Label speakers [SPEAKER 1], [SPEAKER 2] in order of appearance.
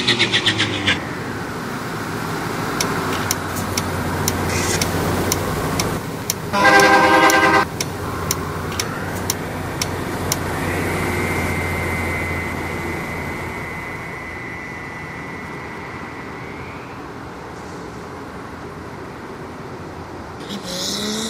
[SPEAKER 1] う